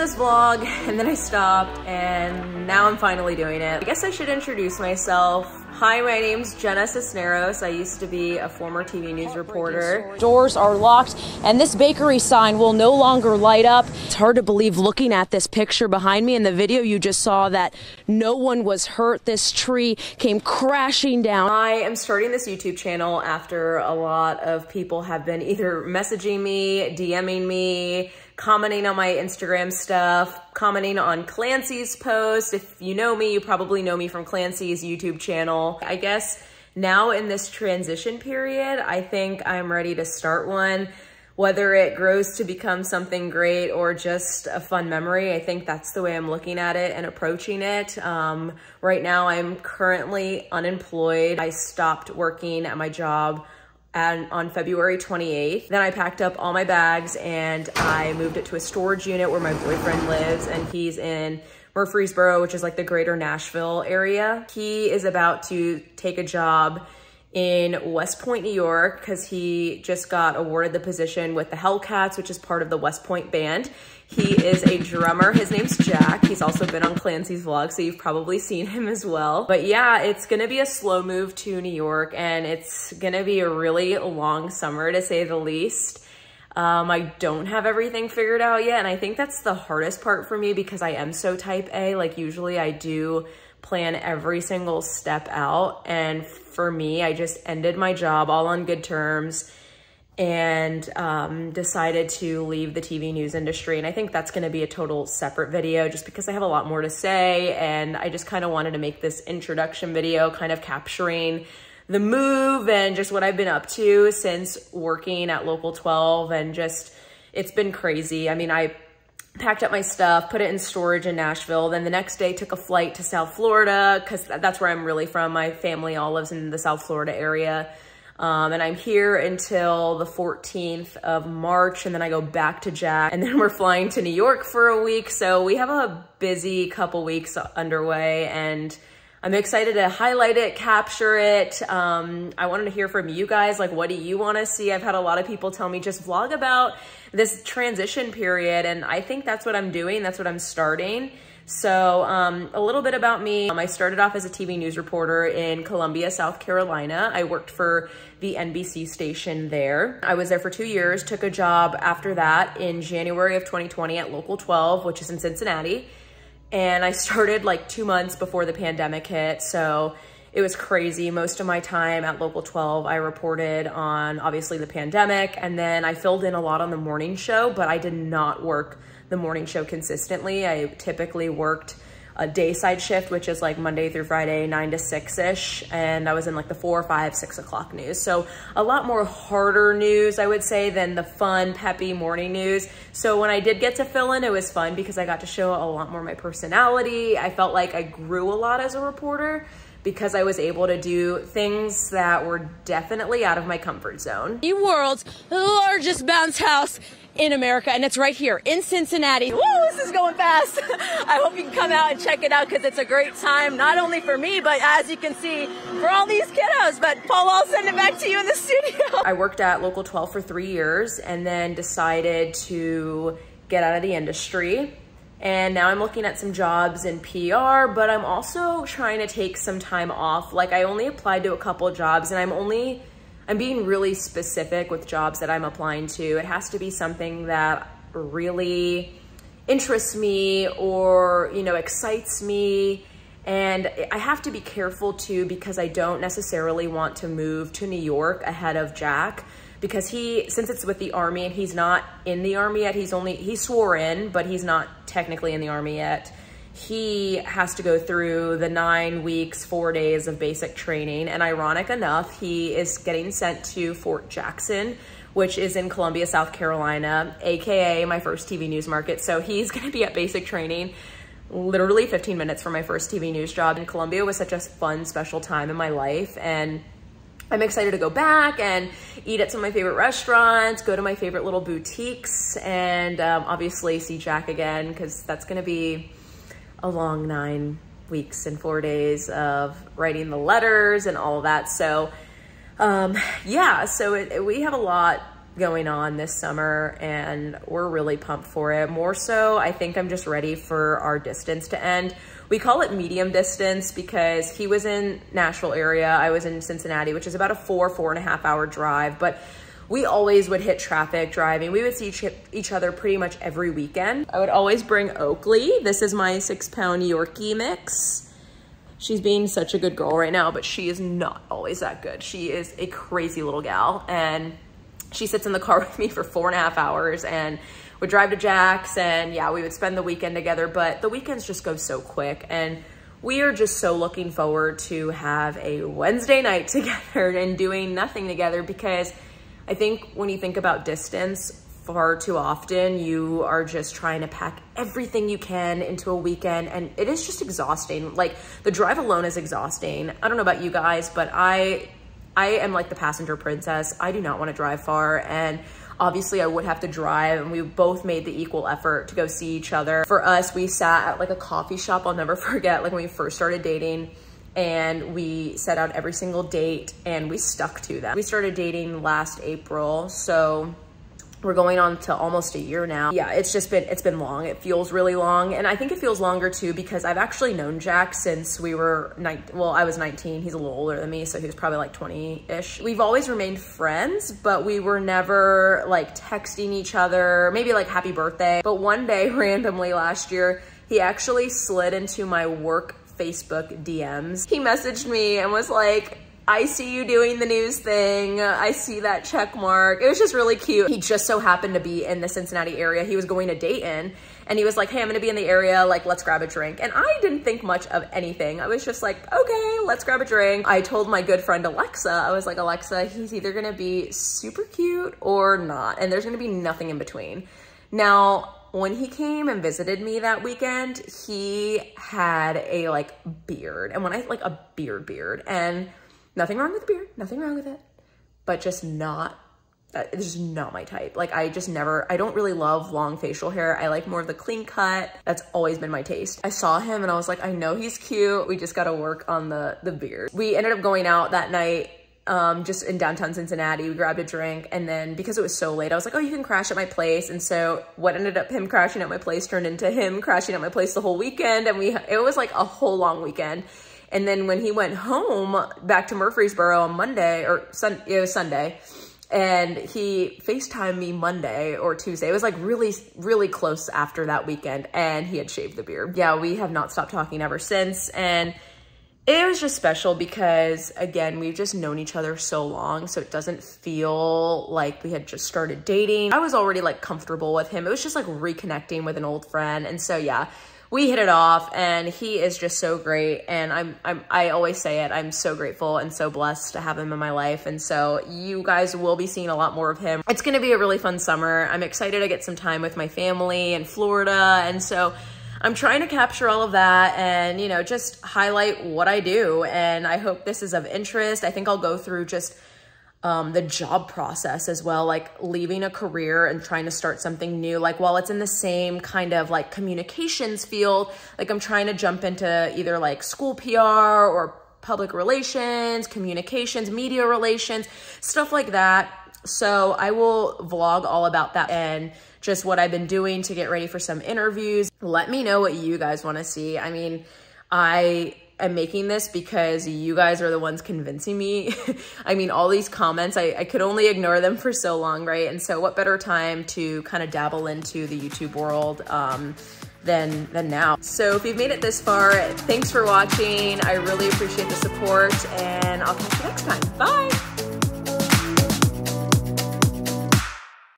vlog and then I stopped and now I'm finally doing it. I guess I should introduce myself. Hi, my name's Jenna Cisneros. I used to be a former TV news reporter. Doors are locked and this bakery sign will no longer light up. It's hard to believe looking at this picture behind me in the video you just saw that no one was hurt. This tree came crashing down. I am starting this YouTube channel after a lot of people have been either messaging me, DMing me, commenting on my Instagram stuff, commenting on Clancy's post. If you know me, you probably know me from Clancy's YouTube channel. I guess now in this transition period, I think I'm ready to start one. Whether it grows to become something great or just a fun memory, I think that's the way I'm looking at it and approaching it. Um, right now, I'm currently unemployed. I stopped working at my job and on February 28th. Then I packed up all my bags and I moved it to a storage unit where my boyfriend lives and he's in Murfreesboro, which is like the greater Nashville area. He is about to take a job in West Point, New York, because he just got awarded the position with the Hellcats, which is part of the West Point band. He is a drummer. His name's Jack. He's also been on Clancy's vlog, so you've probably seen him as well. But yeah, it's gonna be a slow move to New York, and it's gonna be a really long summer, to say the least. Um, I don't have everything figured out yet, and I think that's the hardest part for me because I am so type A. Like, usually I do plan every single step out, and for me, I just ended my job all on good terms and um, decided to leave the TV news industry. And I think that's gonna be a total separate video just because I have a lot more to say. And I just kind of wanted to make this introduction video kind of capturing the move and just what I've been up to since working at Local 12 and just, it's been crazy. I mean, I packed up my stuff, put it in storage in Nashville. Then the next day took a flight to South Florida because that's where I'm really from. My family all lives in the South Florida area. Um, and I'm here until the 14th of March and then I go back to Jack and then we're flying to New York for a week. So we have a busy couple weeks underway and I'm excited to highlight it, capture it. Um, I wanted to hear from you guys. Like, what do you want to see? I've had a lot of people tell me just vlog about this transition period. And I think that's what I'm doing. That's what I'm starting. So um, a little bit about me. Um, I started off as a TV news reporter in Columbia, South Carolina. I worked for the NBC station there. I was there for two years, took a job after that in January of 2020 at Local 12, which is in Cincinnati. And I started like two months before the pandemic hit. So it was crazy. Most of my time at Local 12, I reported on obviously the pandemic and then I filled in a lot on the morning show, but I did not work the morning show consistently. I typically worked a day side shift, which is like Monday through Friday, nine to six ish. And I was in like the four, five, six o'clock news. So a lot more harder news, I would say, than the fun, peppy morning news. So when I did get to fill in, it was fun because I got to show a lot more my personality. I felt like I grew a lot as a reporter because I was able to do things that were definitely out of my comfort zone. The world's largest bounce house in America, and it's right here in Cincinnati. Woo, this is going fast. I hope you can come out and check it out because it's a great time, not only for me, but as you can see, for all these kiddos. But Paul, I'll send it back to you in the studio. I worked at Local 12 for three years and then decided to get out of the industry. And now I'm looking at some jobs in PR, but I'm also trying to take some time off. Like I only applied to a couple jobs and I'm only I'm being really specific with jobs that I'm applying to. It has to be something that really interests me or, you know, excites me. And I have to be careful too because I don't necessarily want to move to New York ahead of Jack because he, since it's with the army and he's not in the army yet, he's only, he swore in, but he's not technically in the army yet he has to go through the nine weeks, four days of basic training. And ironic enough, he is getting sent to Fort Jackson, which is in Columbia, South Carolina, AKA my first TV news market. So he's gonna be at basic training literally 15 minutes from my first TV news job. And Columbia was such a fun, special time in my life. And I'm excited to go back and eat at some of my favorite restaurants, go to my favorite little boutiques, and um, obviously see Jack again, because that's gonna be a long nine weeks and four days of writing the letters and all that. So um, yeah, so it, it, we have a lot going on this summer and we're really pumped for it. More so, I think I'm just ready for our distance to end. We call it medium distance because he was in Nashville area, I was in Cincinnati, which is about a four, four and a half hour drive. But we always would hit traffic driving. We would see each, each other pretty much every weekend. I would always bring Oakley. This is my six pound Yorkie mix. She's being such a good girl right now, but she is not always that good. She is a crazy little gal and she sits in the car with me for four and a half hours and would drive to Jack's and yeah, we would spend the weekend together, but the weekends just go so quick and we are just so looking forward to have a Wednesday night together and doing nothing together because I think when you think about distance, far too often you are just trying to pack everything you can into a weekend and it is just exhausting. Like the drive alone is exhausting. I don't know about you guys, but I I am like the passenger princess. I do not want to drive far and obviously I would have to drive and we both made the equal effort to go see each other. For us, we sat at like a coffee shop. I'll never forget like when we first started dating and we set out every single date and we stuck to them. We started dating last April, so we're going on to almost a year now. Yeah, it's just been, it's been long. It feels really long. And I think it feels longer too, because I've actually known Jack since we were, well, I was 19. He's a little older than me. So he was probably like 20 ish. We've always remained friends, but we were never like texting each other, maybe like happy birthday. But one day randomly last year, he actually slid into my work Facebook DMs. He messaged me and was like, I see you doing the news thing. I see that check mark. It was just really cute. He just so happened to be in the Cincinnati area. He was going to Dayton and he was like, hey, I'm gonna be in the area, like, let's grab a drink. And I didn't think much of anything. I was just like, okay, let's grab a drink. I told my good friend Alexa, I was like, Alexa, he's either gonna be super cute or not. And there's gonna be nothing in between. Now, when he came and visited me that weekend, he had a like beard. And when I like a beard beard and nothing wrong with the beard, nothing wrong with it, but just not, uh, it's just not my type. Like I just never, I don't really love long facial hair. I like more of the clean cut. That's always been my taste. I saw him and I was like, I know he's cute. We just got to work on the, the beard. We ended up going out that night um, just in downtown Cincinnati. We grabbed a drink and then because it was so late, I was like, oh, you can crash at my place. And so what ended up him crashing at my place turned into him crashing at my place the whole weekend. And we, it was like a whole long weekend. And then when he went home back to Murfreesboro on Monday or sun, it was Sunday and he FaceTimed me Monday or Tuesday. It was like really, really close after that weekend and he had shaved the beard. Yeah, we have not stopped talking ever since. And it was just special because again we've just known each other so long so it doesn't feel like we had just started dating i was already like comfortable with him it was just like reconnecting with an old friend and so yeah we hit it off and he is just so great and I'm, I'm i always say it i'm so grateful and so blessed to have him in my life and so you guys will be seeing a lot more of him it's going to be a really fun summer i'm excited to get some time with my family in florida and so I'm trying to capture all of that and, you know, just highlight what I do. And I hope this is of interest. I think I'll go through just um, the job process as well, like leaving a career and trying to start something new. Like while it's in the same kind of like communications field, like I'm trying to jump into either like school PR or public relations, communications, media relations, stuff like that. So I will vlog all about that and just what I've been doing to get ready for some interviews. Let me know what you guys want to see. I mean, I am making this because you guys are the ones convincing me. I mean, all these comments, I, I could only ignore them for so long, right? And so what better time to kind of dabble into the YouTube world um, than, than now. So if you've made it this far, thanks for watching. I really appreciate the support and I'll catch you next time. Bye.